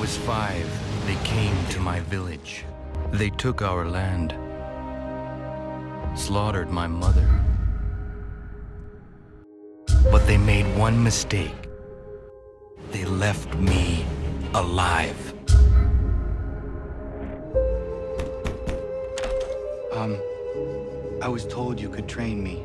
was five, they came to my village. They took our land, slaughtered my mother. But they made one mistake. They left me alive. Um, I was told you could train me.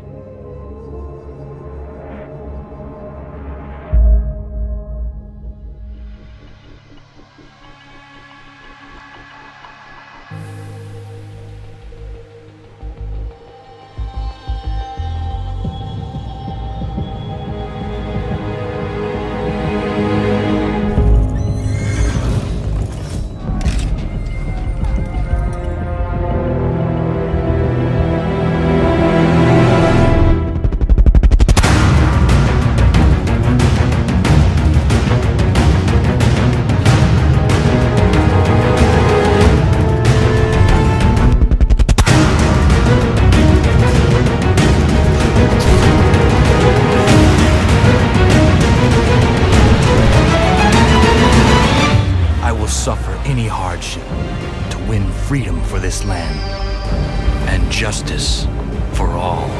Suffer any hardship to win freedom for this land and justice for all.